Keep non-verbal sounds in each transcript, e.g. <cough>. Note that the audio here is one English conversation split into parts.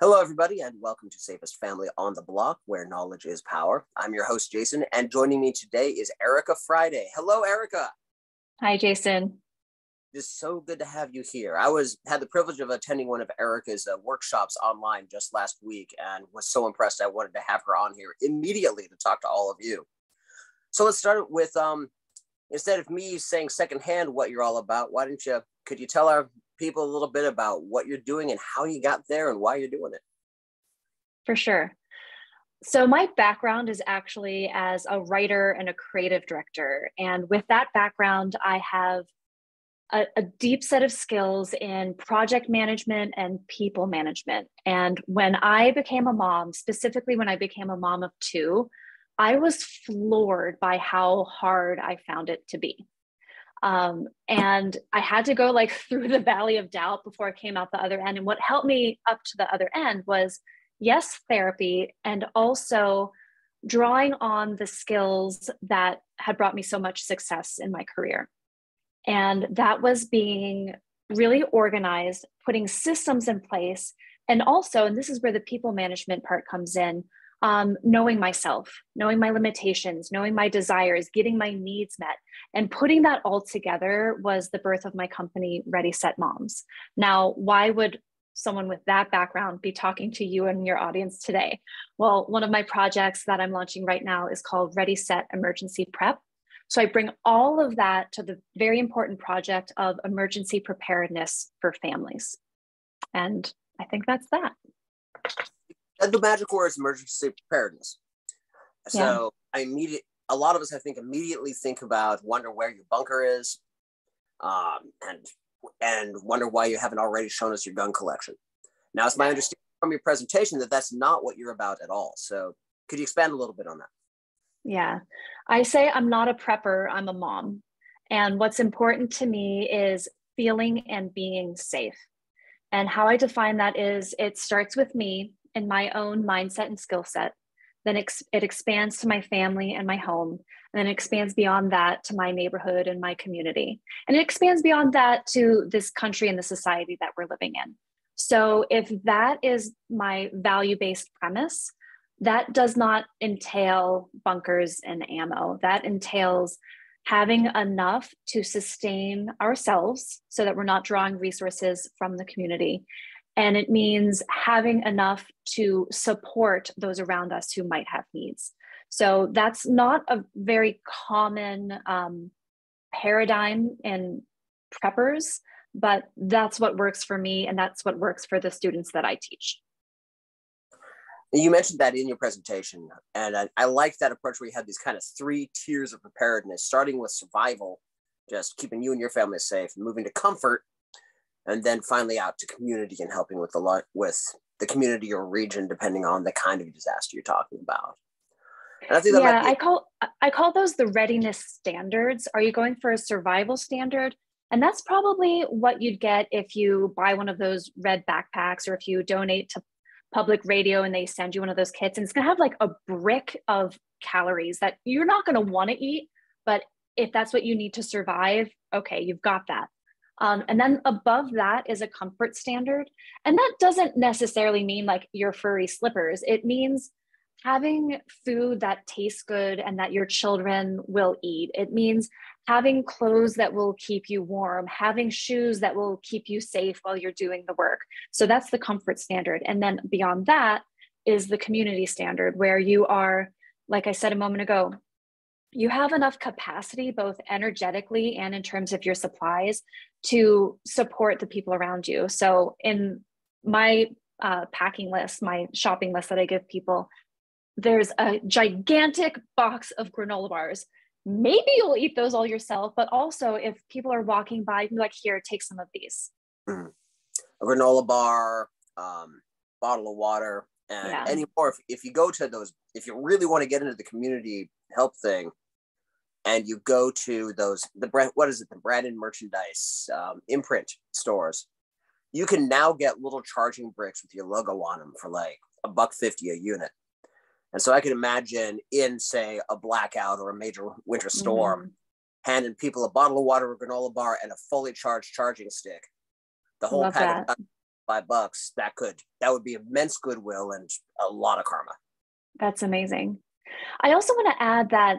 Hello, everybody, and welcome to Safest Family on the Block, where knowledge is power. I'm your host, Jason, and joining me today is Erika Friday. Hello, Erika. Hi, Jason. It's so good to have you here. I was had the privilege of attending one of Erika's uh, workshops online just last week, and was so impressed. I wanted to have her on here immediately to talk to all of you. So let's start with um, instead of me saying secondhand what you're all about, why don't you could you tell our people a little bit about what you're doing and how you got there and why you're doing it? For sure. So, my background is actually as a writer and a creative director. And with that background, I have a, a, deep set of skills in project management and people management. And when I became a mom, specifically when I became a mom of two, I was floored by how hard I found it to be. Um, and I had to go like <laughs> through the valley of doubt before I came out the other end. And what helped me up to the other end was yes, therapy, and also drawing on the skills that had brought me so much success in my career. And that was being really organized, putting systems in place. And also, and this is where the people management part comes in, um, knowing myself, knowing my limitations, knowing my desires, getting my needs met, and putting that all together was the birth of my company, Ready Set Moms. Now, why would someone with that background be talking to you and your audience today? Well, one of my projects that I'm launching right now is called Ready Set Emergency Prep. So I bring all of that to the very important project of emergency preparedness for families. And I think that's that the magic word is emergency preparedness. So yeah. I immediate a lot of us I think immediately think about wonder where your bunker is, um, and and wonder why you haven't already shown us your gun collection. Now it's my understanding from your presentation that that's not what you're about at all. So could you expand a little bit on that? Yeah, I say I'm not a prepper. I'm a mom, and what's important to me is feeling and being safe. And how I define that is it starts with me in my own mindset and skill set. Then it expands to my family and my home. And then expands beyond that to my neighborhood and my community. And it expands beyond that to this country and the society that we're living in. So if that is my value based premise, that does not entail bunkers and ammo. That entails having enough to sustain ourselves so that we're not drawing resources from the community and it means having enough to support those around us who might have needs. So that's not a very common um, paradigm in preppers, but that's what works for me and that's what works for the students that I teach. You mentioned that in your presentation, and I, I like that approach where you have these kind of three tiers of preparedness, starting with survival, just keeping you and your family safe, moving to comfort, and then finally out to community and helping with the lot with the community or region depending on the kind of disaster you're talking about. And i think that yeah be- i call i call those the readiness standards. Are you going for a survival standard? And that's probably what you'd get if you buy one of those red backpacks or if you donate to public radio and they send you one of those kits. And it's going to have like a brick of calories that you're not going to want to eat but if that's what you need to survive okay you've got that um, and then above that is a comfort standard. And that doesn't necessarily mean like your furry slippers. It means having food that tastes good and that your children will eat. It means having clothes that will keep you warm, having shoes that will keep you safe while you're doing the work. So that's the comfort standard. And then beyond that is the community standard where you are, like I said a moment ago, you have enough capacity, both energetically and in terms of your supplies, to support the people around you. So, in my uh, packing list, my shopping list that I give people, there's a gigantic box of granola bars. Maybe you'll eat those all yourself, but also if people are walking by, you can be like, here, take some of these. Mm. A granola bar, um, bottle of water, and yeah. anymore. If, if you go to those, if you really want to get into the community help thing, and you go to those the brand what is it the branded merchandise um, imprint stores you can now get little charging bricks with your logo on them for like a buck 50 a unit and so i can imagine in say a blackout or a major winter storm mm-hmm. handing people a bottle of water a granola bar and a fully charged charging stick the whole pack of five bucks, that could that would be immense goodwill and a lot of karma. That's amazing. I also want to add that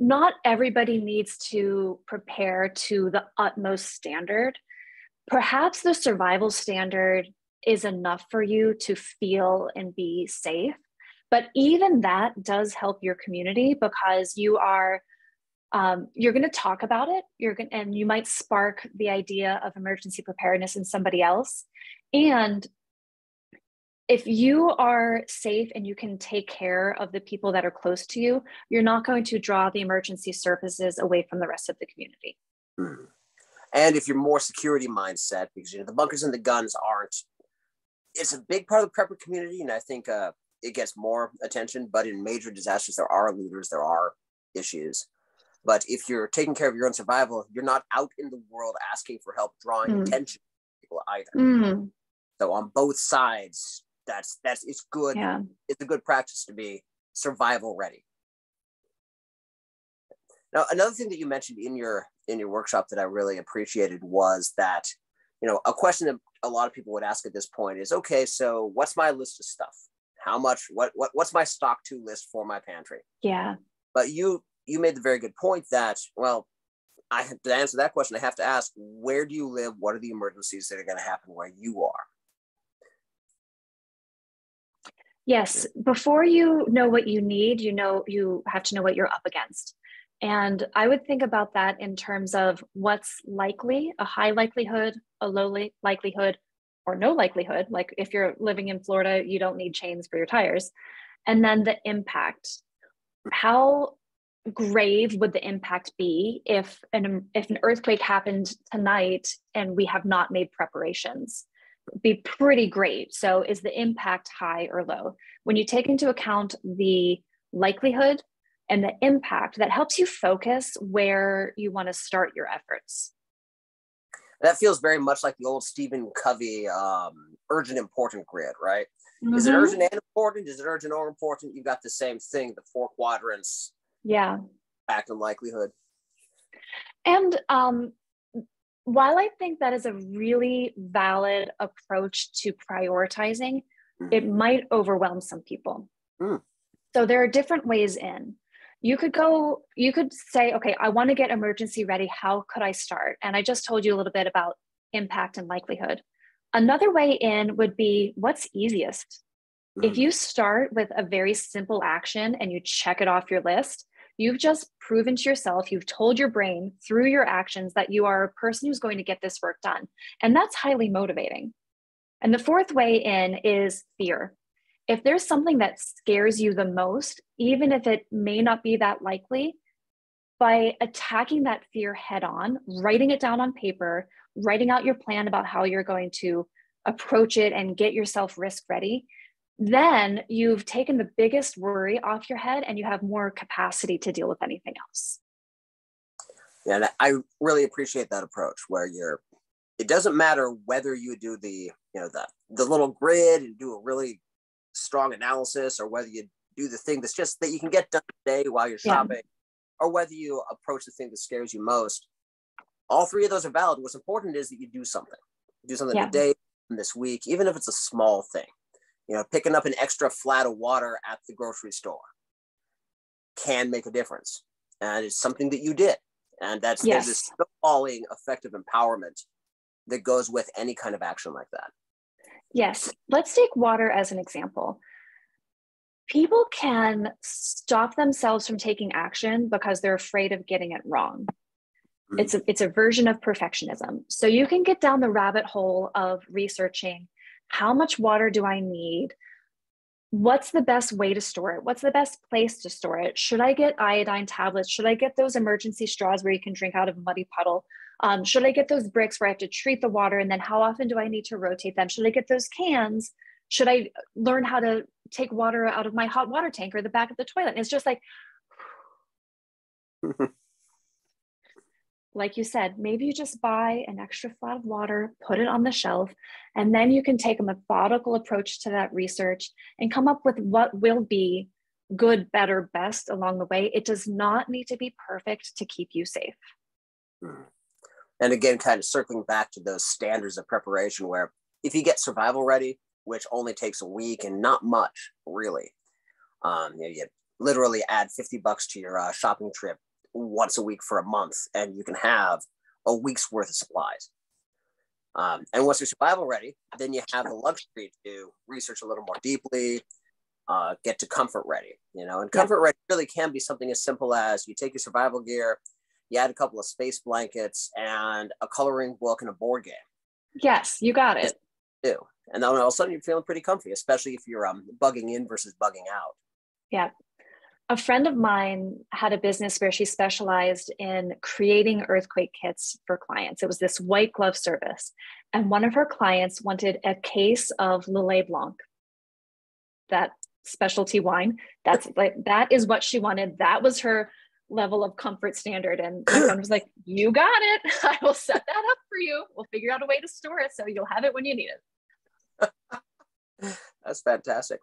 not everybody needs to prepare to the utmost standard. Perhaps the survival standard is enough for you to feel and be safe. But even that does help your community because you are um, you're going to talk about it you're going and you might spark the idea of emergency preparedness in somebody else and if you are safe and you can take care of the people that are close to you you're not going to draw the emergency services away from the rest of the community mm. and if you're more security mindset because you know the bunkers and the guns aren't it's a big part of the prepper community and i think uh, it gets more attention but in major disasters there are leaders there are issues but if you're taking care of your own survival, you're not out in the world asking for help, drawing mm. attention to people either. Mm. So on both sides, that's that's it's good. Yeah. It's a good practice to be survival ready. Now, another thing that you mentioned in your in your workshop that I really appreciated was that, you know, a question that a lot of people would ask at this point is, okay, so what's my list of stuff? How much? What what what's my stock to list for my pantry? Yeah. But you you made the very good point that well i have to answer that question i have to ask where do you live what are the emergencies that are going to happen where you are yes before you know what you need you know you have to know what you're up against. And i would think about that in terms of what's likely a high likelihood a low likelihood or no likelihood. Like if you're living in florida you don't need chains for your tires. And then the impact. How grave would the impact be if an if an earthquake happened tonight and we have not made preparations be pretty great. So is the impact high or low? When you take into account the likelihood and the impact that helps you focus where you want to start your efforts. That feels very much like the old stephen covey um, urgent important grid right? Mm-hmm. is it mm-hmm. urgent and important? Is it urgent or important? You've got the same thing the four quadrants. Yeah. Act and likelihood. And um while i think that is a really valid approach to prioritizing mm. it might overwhelm some people mm. so there are different ways in you could go you could say okay i want to get emergency ready how could i start and i just told you a little bit about impact and likelihood another way in would be what's easiest if mm. you start with a very simple action and you check it off your list You've just proven to yourself, you've told your brain through your actions that you are a person who's going to get this work done. And that's highly motivating. And the fourth way in is fear. If there's something that scares you the most, even if it may not be that likely, by attacking that fear head on, writing it down on paper, writing out your plan about how you're going to approach it and get yourself risk ready, then you've taken the biggest worry off your head and you have more capacity to deal with anything else. Yeah, and I really appreciate that approach where you're it doesn't matter whether you do the, you know, the the little grid and do a really strong analysis or whether you do the thing that's just that you can get done today while you're shopping yeah. or whether you approach the thing that scares you most. All three of those are valid. What's important is that you do something. Do something yeah. today, this week, even if it's a small thing you know, picking up an extra flat of water at the grocery store can make a difference. And it's something that you did. And that's yes. there's this snowballing effect of empowerment that goes with any kind of action like that. Yes. Let's take water as an example. People can stop themselves from taking action because they're afraid of getting it wrong. Mm-hmm. It's a, it's a version of perfectionism. So you can get down the rabbit hole of researching how much water do I need? What's the best way to store it? What's the best place to store it? Should I get iodine tablets? Should I get those emergency straws where you can drink out of a muddy puddle? Um, should I get those bricks where I have to treat the water? And then how often do I need to rotate them? Should I get those cans? Should I learn how to take water out of my hot water tank or the back of the toilet? And it's just like, <laughs> like you said, maybe you just buy an extra flat of water, put it on the shelf, and then you can take a methodical approach to that research and come up with what will be good, better, best along the way. It does not need to be perfect to keep you safe. Hmm. And again, kind of circling back to those standards of preparation where if you get survival ready, which only takes a week and not much really, um, you, know, you literally add 50 bucks to your uh, shopping trip once a week for a month, and you can have a week's worth of supplies. Um, and once you're survival ready, then you have the luxury to research a little more deeply, uh, get to comfort ready, you know, and comfort yeah. ready really can be something as simple as you take your survival gear, you add a couple of space blankets and a coloring book and a board game. Yes, you got it. Do. And then all of a sudden you're feeling pretty comfy, especially if you're um, bugging in versus bugging out. Yeah. A friend of mine had a business where she specialized in creating earthquake kits for clients. It was this white glove service. And one of her clients wanted a case of Lillet Blanc, that specialty wine. That's <laughs> like, that is what she wanted. That was her level of comfort standard. And my friend was like, You got it. <laughs> I will set that up for you. We'll figure out a way to store it so you'll have it when you need it. <laughs> That's fantastic.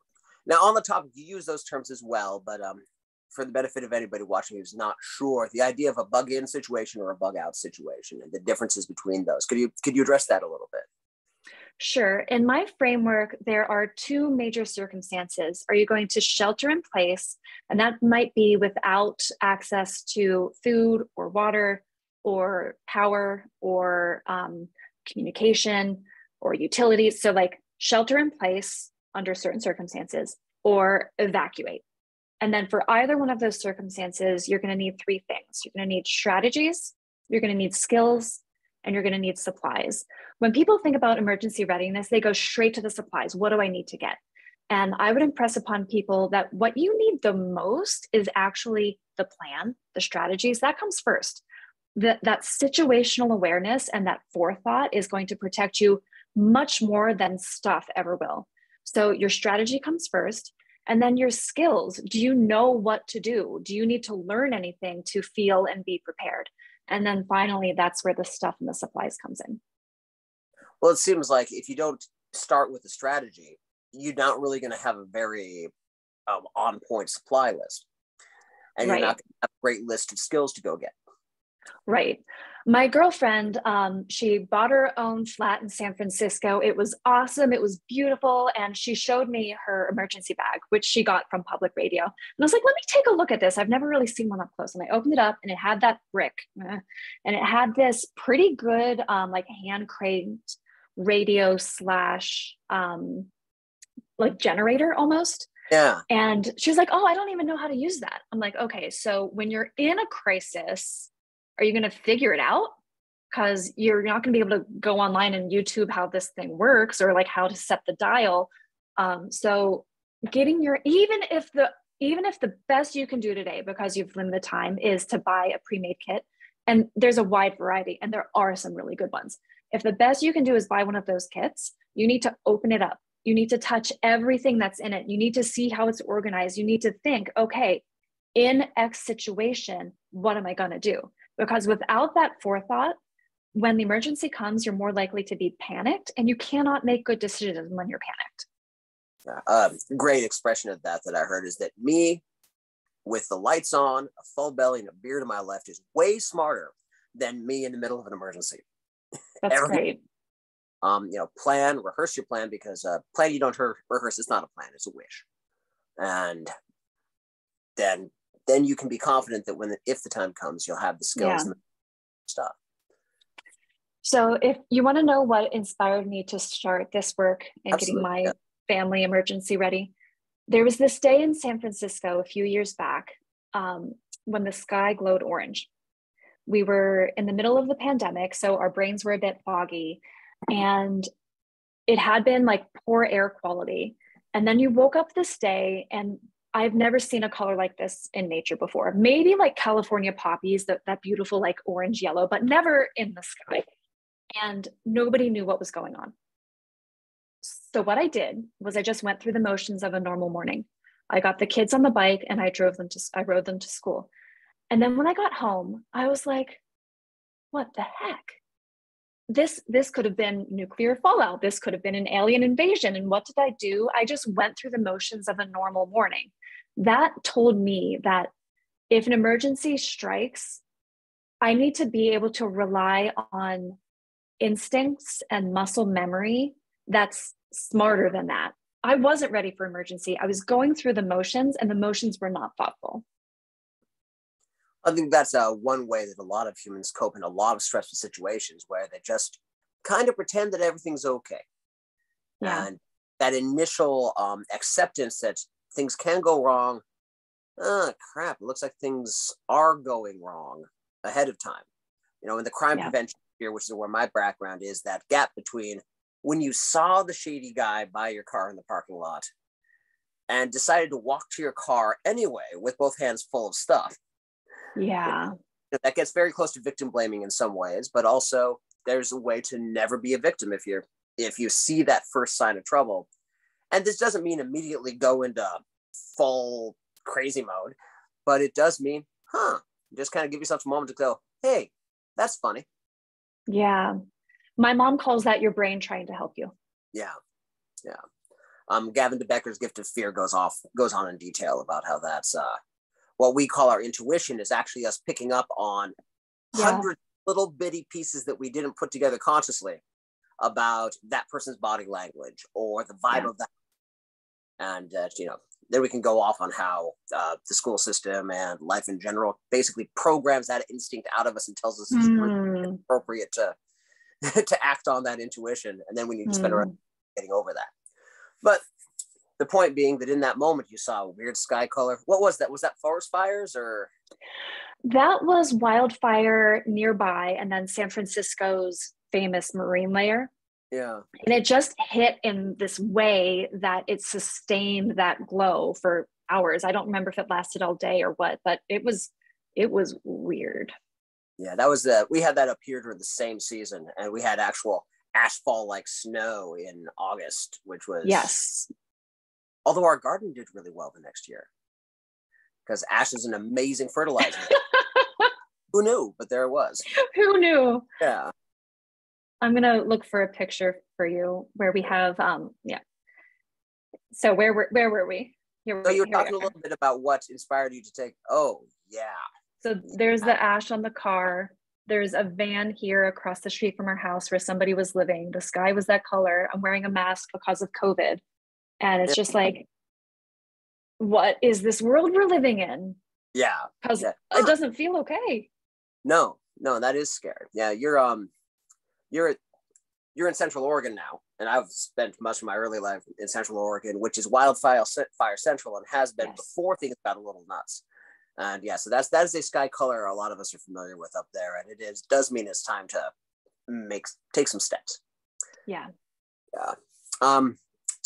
Now, on the topic, you use those terms as well, but um, for the benefit of anybody watching who's not sure, the idea of a bug in situation or a bug out situation and the differences between those. Could you could you address that a little bit? Sure. In my framework, there are two major circumstances. Are you going to shelter in place? And that might be without access to food or water or power or um, communication or utilities. So, like shelter in place under certain circumstances or evacuate. And then for either one of those circumstances, you're going to need three things you're going to need strategies, you're going to need skills, and you're going to need supplies. When people think about emergency readiness, they go straight to the supplies. What do I need to get? And I would impress upon people that what you need the most is actually the plan, the strategies. That comes first. That, that situational awareness and that forethought is going to protect you much more than stuff ever will. So your strategy comes first. And then your skills. Do you know what to do? Do you need to learn anything to feel and be prepared? And then finally, that's where the stuff and the supplies comes in. Well, it seems like if you don't start with a strategy, you're not really going to have a very um, on point supply list. And right. you're not going to have a great list of skills to go get. Right. My girlfriend, um, she bought her own flat in San Francisco. It was awesome. It was beautiful. And she showed me her emergency bag, which she got from public radio. And I was like, let me take a look at this. I've never really seen one up close. And I opened it up and it had that brick <laughs> and it had this pretty good, um, like hand cranked radio slash um, like generator almost. Yeah. And she was like, oh, I don't even know how to use that. I'm like, okay, so when you're in a crisis, are you going to figure it out? Because you're not going to be able to go online and YouTube how this thing works or like how to set the dial. Um, so getting your even if the even if the best you can do today because you've limited time is to buy a pre-made kit. And there's a wide variety and there are some really good ones. If the best you can do is buy one of those kits you need to open it up. You need to touch everything that's in it. You need to see how it's organized. You need to think okay in x situation what am i going to do because without that forethought, when the emergency comes, you're more likely to be panicked and you cannot make good decisions when you're panicked. Um, great expression of that that I heard is that me with the lights on, a full belly, and a beer to my left is way smarter than me in the middle of an emergency. That's great. Um, you know, plan, rehearse your plan because uh, plan you don't rehearse. It's not a plan; it's a wish. And then then you can be confident that when the, if the time comes, you'll have the skills yeah. and the stuff. So, if you want to know what inspired me to start this work and Absolutely, getting my yeah. family emergency ready, there was this day in San Francisco a few years back um, when the sky glowed orange. We were in the middle of the pandemic, so our brains were a bit foggy, and it had been like poor air quality. And then you woke up this day and I've never seen a color like this in nature before. Maybe like California poppies, that, that beautiful like orange yellow, but never in the sky. And nobody knew what was going on. So what I did was I just went through the motions of a normal morning. I got the kids on the bike and I drove them to I rode them to school. And then when I got home, I was like, what the heck? This this could have been nuclear fallout this could have been an alien invasion and what did i do i just went through the motions of a normal morning that told me that if an emergency strikes i need to be able to rely on instincts and muscle memory that's smarter than that. I wasn't ready for emergency. I was going through the motions, and the motions were not thoughtful. I think that's uh, one way that a lot of humans cope in a lot of stressful situations where they just kind of pretend that everything's okay. Yeah. And that initial um, acceptance that things can go wrong. Oh, crap, it looks like things are going wrong ahead of time. You know, in the crime yeah. prevention here, which is where my background is, that gap between when you saw the shady guy by your car in the parking lot and decided to walk to your car anyway with both hands full of stuff. Yeah. That gets very close to victim blaming in some ways, but also there's a way to never be a victim if you're if you see that first sign of trouble. And this doesn't mean immediately go into full crazy mode, but it does mean, huh, just kind of give yourself a moment to go, hey, that's funny. Yeah. My mom calls that your brain trying to help you. Yeah. Yeah. Um, Gavin de Becker's gift of fear goes off, goes on in detail about how that's uh, what we call our intuition is actually us picking up on yeah. hundreds little bitty pieces that we didn't put together consciously about that person's body language or the vibe yeah. of that. And, uh, you know, then we can go off on how uh, the school system and life in general basically programs that instinct out of us and tells us it's mm. appropriate to <laughs> to act on that intuition and then we need to spend mm. around getting over that but the point being that in that moment you saw a weird sky color what was that was that forest fires or that was wildfire nearby and then san francisco's famous marine layer yeah. And it just hit in this way that it sustained that glow for hours. I don't remember if it lasted all day or what, but it was it was weird. Yeah, that was the we had that up here during the same season and we had actual asphalt like snow in August, which was Yes. Although our garden did really well the next year. Because ash is an amazing fertilizer. <laughs> Who knew? But there it was. Who knew? Yeah. I'm gonna look for a picture for you where we have um yeah. So where were where were we? Here, so you were talking we a little bit about what inspired you to take. Oh yeah. So there's the ash on the car. There's a van here across the street from our house where somebody was living. The sky was that color. I'm wearing a mask because of COVID, and it's just like, what is this world we're living in? Yeah. Because yeah. it doesn't feel okay. No, no, that is scary. Yeah, you're um you're you're in Central Oregon now, and I've spent much of my early life in Central Oregon, which is wildfire fire central and has been yes. before things got a little nuts. And yeah, so that's that is a sky color a lot of us are familiar with up there, and it is does mean it's time to make take some steps. Yeah. Yeah. Um,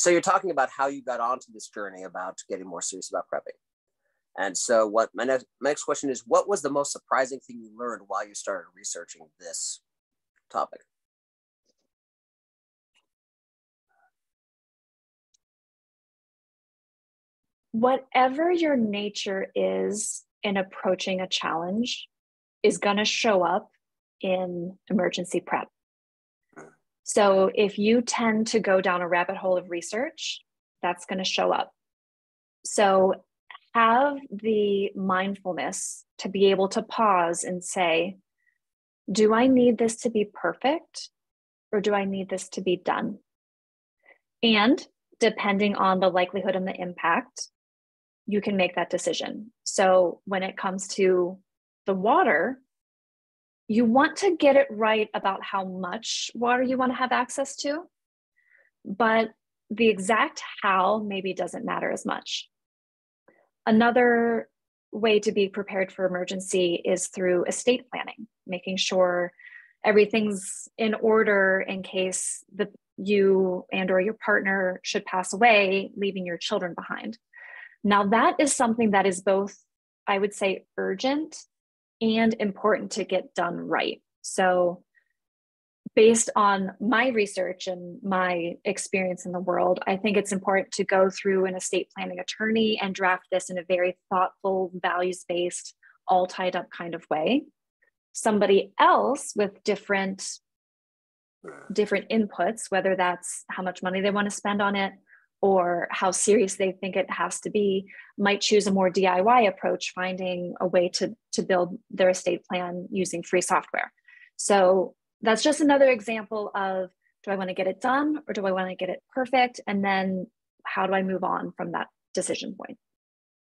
so you're talking about how you got onto this journey about getting more serious about prepping. And so what my next, my next question is what was the most surprising thing you learned while you started researching this topic? whatever your nature is in approaching a challenge is going to show up in emergency prep. So if you tend to go down a rabbit hole of research, that's going to show up. So have the mindfulness to be able to pause and say, do I need this to be perfect or do I need this to be done? And depending on the likelihood and the impact, you can make that decision. So when it comes to the water, you want to get it right about how much water you want to have access to, but the exact how maybe doesn't matter as much. Another way to be prepared for emergency is through estate planning, making sure everything's in order in case the you and or your partner should pass away leaving your children behind now, that is something that is both, I would say, urgent and important to get done right. So, based on my research and my experience in the world, I think it's important to go through an estate planning attorney and draft this in a very thoughtful, values based, all tied up kind of way. Somebody else with different different inputs whether that's how much money they want to spend on it or how serious they think it has to be might choose a more DIY approach, finding a way to, to build their estate plan using free software. So that's just another example of Do I want to get it done or do I want to get it perfect? And then how do I move on from that decision point?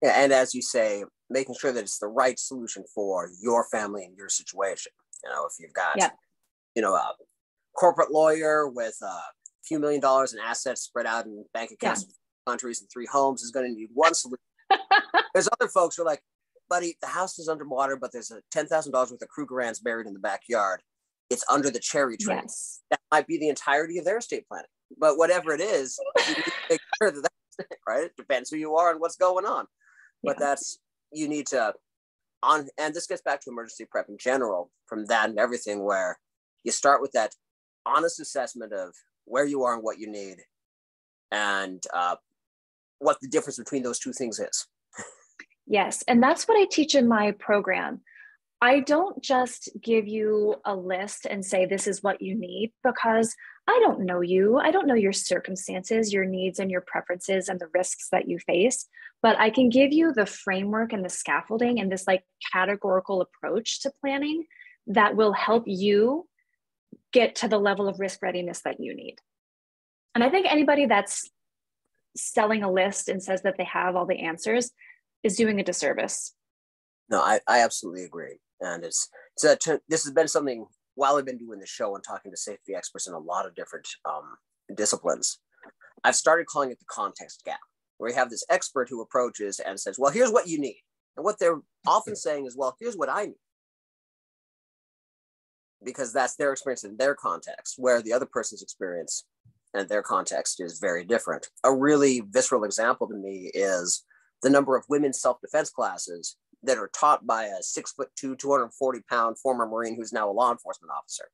Yeah, and as you say, making sure that it's the right solution for your family and your situation. You know, if you've got, yeah. you know, a corporate lawyer with a few million dollars in assets spread out in bank accounts, yeah. countries, and three homes is going to need one solution. <laughs> there's other folks who are like, buddy, the house is underwater, but there's a ten thousand dollars worth of Krugerrands buried in the backyard. It's under the cherry tree. Yes. That might be the entirety of their estate planning. But whatever it is, <laughs> you need to make sure that that's right. It depends who you are and what's going on but yeah. that's you need to on and this gets back to emergency prep in general from that and everything where you start with that honest assessment of where you are and what you need and uh, what the difference between those two things is yes and that's what i teach in my program i don't just give you a list and say this is what you need because I don't know you. I don't know your circumstances, your needs, and your preferences, and the risks that you face. But I can give you the framework and the scaffolding and this like categorical approach to planning that will help you get to the level of risk readiness that you need. And I think anybody that's selling a list and says that they have all the answers is doing a disservice. No, I, I absolutely agree. And it's, it's a, this has been something while I've been doing the show and talking to safety experts in a lot of different um, disciplines, I've started calling it the context gap, where you have this expert who approaches and says, Well, here's what you need. And what they're often saying is, Well, here's what I need. Because that's their experience in their context, where the other person's experience and their context is very different. A really visceral example to me is the number of women's self defense classes that are taught by a six foot two, 240 pound former Marine who's now a law enforcement officer.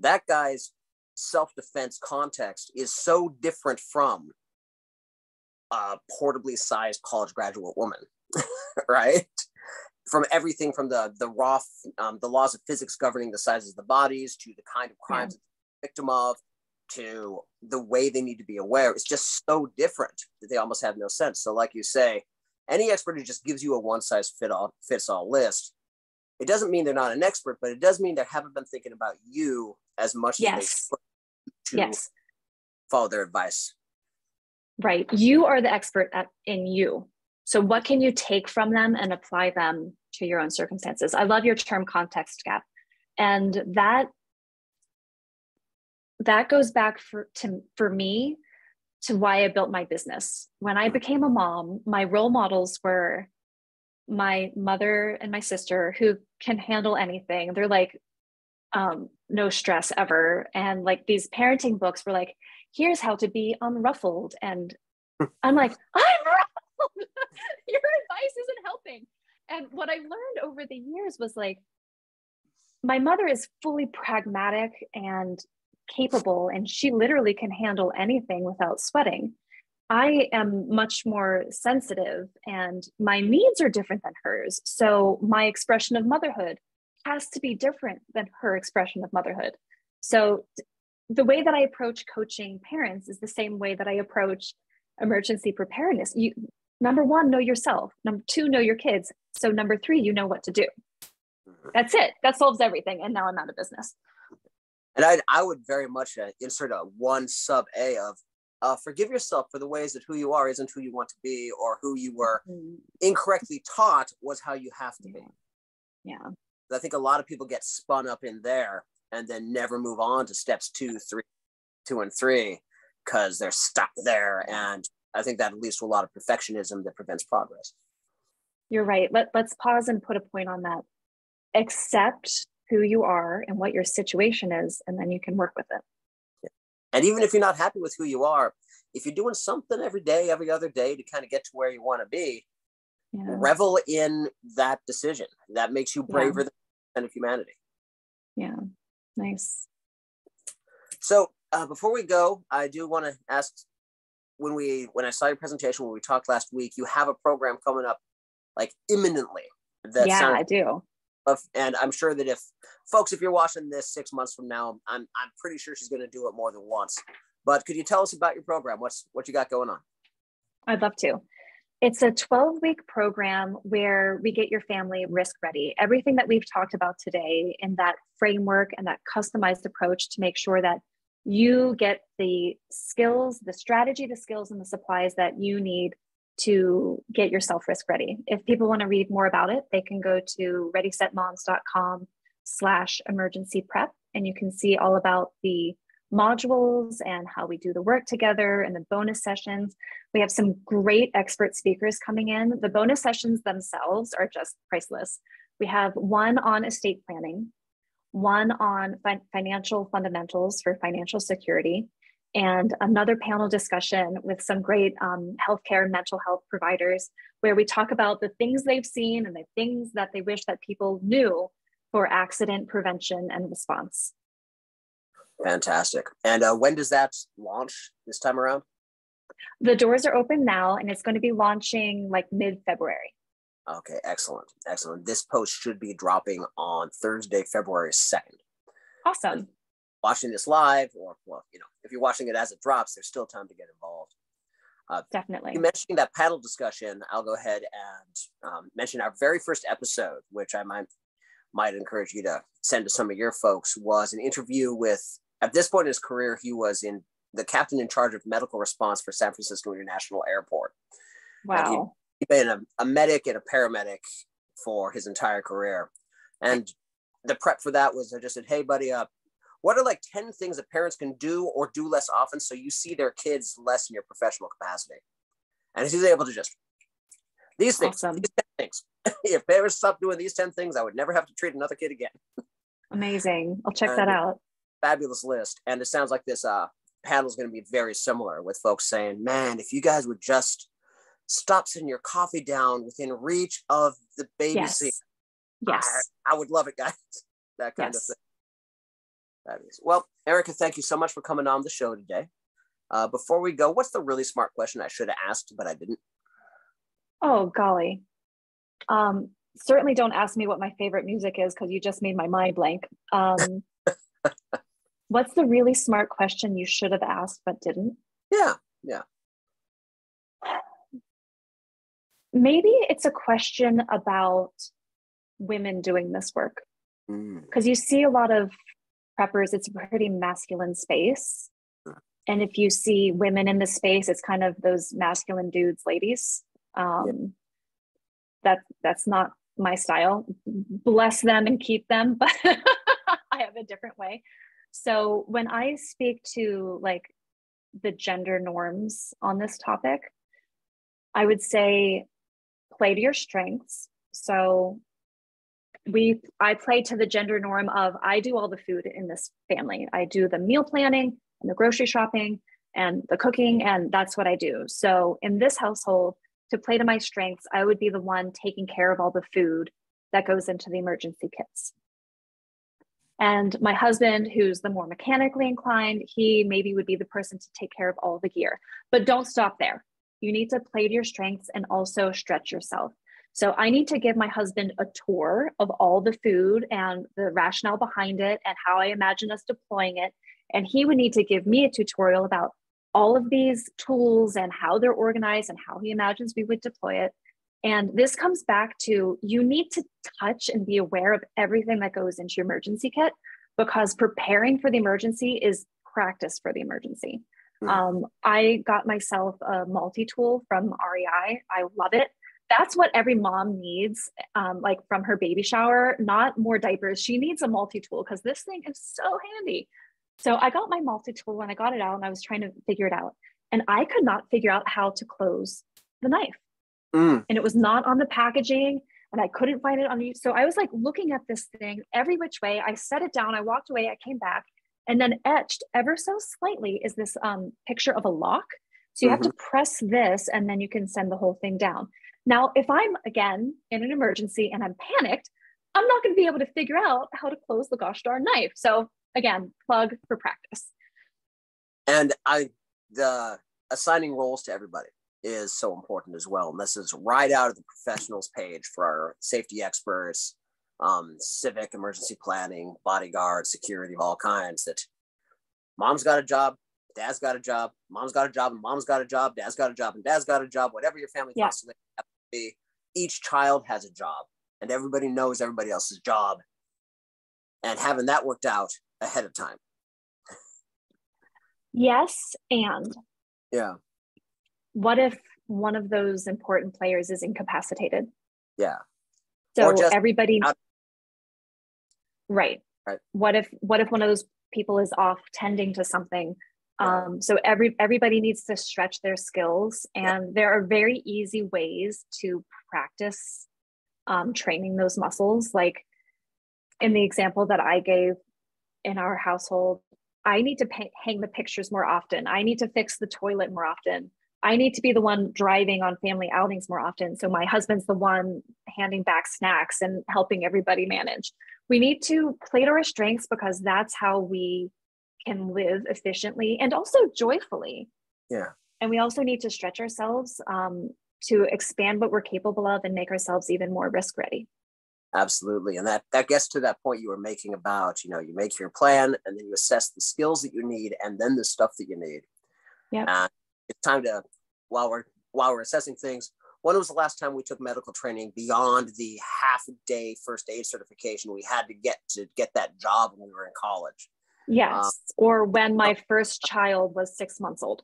That guy's self defense context is so different from a portably sized college graduate woman, <laughs> right? From everything from the the raw um, the laws of physics governing the sizes of the bodies to the kind of crimes yeah. victim of to the way they need to be aware it's just so different that they almost have no sense so like you say any expert who just gives you a one size fit all fits all list it doesn't mean they're not an expert but it does mean they haven't been thinking about you as much yes. as they yes. follow their advice right you are the expert at, in you so what can you take from them and apply them to your own circumstances i love your term context gap and that that goes back for to for me to why I built my business. When I became a mom, my role models were my mother and my sister who can handle anything. They're like, um, no stress ever. And like these parenting books were like, here's how to be unruffled. And I'm like, I'm ruffled. <laughs> Your advice isn't helping. And what I learned over the years was like, my mother is fully pragmatic and capable and she literally can handle anything without sweating. I am much more sensitive and my needs are different than hers. So my expression of motherhood has to be different than her expression of motherhood. So the way that I approach coaching parents is the same way that I approach emergency preparedness. You number 1 know yourself, number 2 know your kids. So number 3 you know what to do. Mm-hmm. That's it. That solves everything and now I'm out of business. And I, I would very much uh, insert a one sub A of uh, forgive yourself for the ways that who you are isn't who you want to be or who you were mm-hmm. incorrectly taught was how you have to yeah. be. Yeah. I think a lot of people get spun up in there and then never move on to steps two, three, two and three because they're stuck there. And I think that leads to a lot of perfectionism that prevents progress. You're right. Let, let's pause and put a point on that. Accept who you are and what your situation is, and then you can work with it. And even if you're not happy with who you are, if you're doing something every day, every other day to kind of get to where you want to be, yeah. revel in that decision. That makes you braver yeah. than of humanity. Yeah, nice. So uh, before we go, I do want to ask when we when I saw your presentation when we talked last week, you have a program coming up like imminently. That yeah, sounds- I do and I'm sure that if folks, if you're watching this six months from now, I'm I'm pretty sure she's going to do it more than once. But could you tell us about your program? What's what you got going on? I'd love to. It's a 12 week program where we get your family risk ready. Everything that we've talked about today in that framework and that customized approach to make sure that you get the skills, the strategy, the skills, and the supplies that you need to get yourself risk ready. If people want to read more about it, they can go to readysetmoms.com slash emergency prep and you can see all about the modules and how we do the work together and the bonus sessions. We have some great expert speakers coming in. The bonus sessions themselves are just priceless. We have one on estate planning, one on fi- financial fundamentals for financial security, and another panel discussion with some great um, healthcare and mental health providers where we talk about the things they've seen and the things that they wish that people knew for accident prevention and response. Fantastic. And uh, when does that launch this time around? The doors are open now and it's going to be launching like mid February. Okay, excellent. Excellent. This post should be dropping on Thursday, February 2nd. Awesome. watching this live, or, well, you know, if you're watching it as it drops, there's still time to get involved. Uh, Definitely. You mentioning that panel discussion, I'll go ahead and um, mention our very first episode, which I might might encourage you to send to some of your folks, was an interview with. At this point in his career, he was in the captain in charge of medical response for San Francisco International Airport. Wow. Been a, a medic and a paramedic for his entire career, and the prep for that was I just said, "Hey, buddy, uh, what are like 10 things that parents can do or do less often so you see their kids less in your professional capacity? And he's able to just, these things, awesome. these things. <laughs> if parents stopped doing these 10 things, I would never have to treat another kid again. Amazing. I'll check and that out. Fabulous list. And it sounds like this uh, panel is going to be very similar with folks saying, man, if you guys would just stop in your coffee down within reach of the baby yes. seat. Yes. I, I, would love it, <laughs> guys. That kind yes. of thing. Fabulous. Well, Erika, thank you so much for coming on the show today. Uh, before we go, what's the really smart question I should have asked, but I didn't? Oh, golly. Um, certainly don't ask me what my favorite music is because you just made my mind blank. Um, <laughs> what's the really smart question you should have asked but didn't? Yeah, yeah. Maybe it's a question about women doing this work because mm. you see a lot of preppers, it's a pretty masculine space. And if you see women in the space, it's kind of those masculine dudes, ladies. Um, yeah. That that's not my style. Bless them and keep them, <laughs> but I have a different way. So when I speak to like the gender norms on this topic, I would say play to your strengths. So we I play to the gender norm of I do all the food in this family. I do the meal planning and the grocery shopping and the cooking and that's what I do. So in this household to play to my strengths, I would be the one taking care of all the food that goes into the emergency kits. And my husband, who's the more mechanically inclined, he maybe would be the person to take care of all the gear. But don't stop there. You need to play to your strengths and also stretch yourself. So I need to give my husband a tour of all the food and the rationale behind it and how I imagine us deploying it. And he would need to give me a tutorial about all of these tools and how they're organized and how he imagines we would deploy it. And this comes back to you need to touch and be aware of everything that goes into your emergency kit because preparing for the emergency is practice for the emergency. Mm. Um, I got myself a multi tool from REI. I. Love it. That's what every mom needs um, like from her baby shower. Not more diapers. She needs a multi-tool because this thing is so handy. So i got my multi-tool and i got it out and i was trying to figure it out. And i could not figure out how to close the knife. Mm. and it was not on the packaging and i couldn't find it on you. so i was like looking at this thing every which way. I set it down. I walked away. I came back and then etched ever so slightly is this um, picture of a lock so you mm-hmm. have to mm-hmm. press this and then you can send the whole thing down now, if I'm again in an emergency and I'm panicked, I'm not going to be able to figure out how to close the gosh darn knife. So again, plug for practice. And I, the assigning roles to everybody is so important as well. And this is right out of the professionals page for our safety experts, um, civic emergency planning, bodyguard, security of all kinds. That mom's got a job, dad's got a job, mom's got a job, and mom's got a job, dad's got a job, and dad's got a job. Whatever your family yeah. constellation be each child has a job and everybody knows everybody else's job and having that worked out ahead of time. Yes, and yeah. What if one of those important players is incapacitated? Yeah. So everybody out- right. Right. What if what if one of those people is off tending to something? Um, so every everybody needs to stretch their skills, and yeah. there are very easy ways to practice um, training those muscles. Like in the example that I gave in our household, I need to hang the pictures more often. I need to fix the toilet more often. I need to be the one driving on family outings more often. So my husband's the one handing back snacks and helping everybody manage. We need to play to our strengths because that's how we can live efficiently and also joyfully. Yeah. And we also need to stretch ourselves um, to expand what we're capable of and make ourselves even more risk ready. Absolutely. And that, that gets to that point you were making about, you know, you make your plan and then you assess the skills that you need and then the stuff that you need. Yeah. And it's time to, while we're, while we're assessing things, when was the last time we took medical training beyond the half day first aid certification we had to get to get that job when we were in college? Yes. Um, or when my first child was six months old.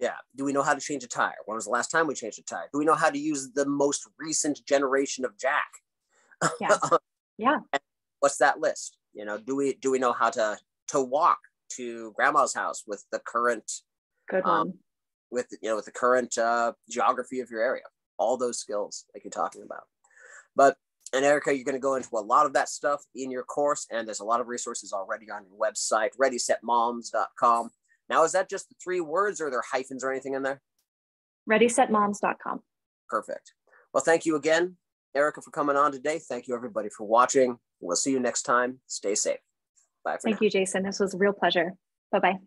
Yeah. Do we know how to change a tire? When was the last time we changed a tire? Do we know how to use the most recent generation of jack? Yeah. <laughs> yeah. what's that list? You know, do we do we know how to to walk to grandma's house with the current good um, one um, with you know with the current uh, geography of your area? All those skills like you're talking about. But and Erika, you're going to go into a lot of that stuff in your course, and there's a lot of resources already on your website, readysetmoms.com. Now, is that just the three words, or are there hyphens or anything in there? Readysetmoms.com. Perfect. Well, thank you again, Erika, for coming on today. Thank you, everybody, for watching. We'll see you next time. Stay safe. Bye. thank now. you, Jason. This was a real pleasure. Bye bye.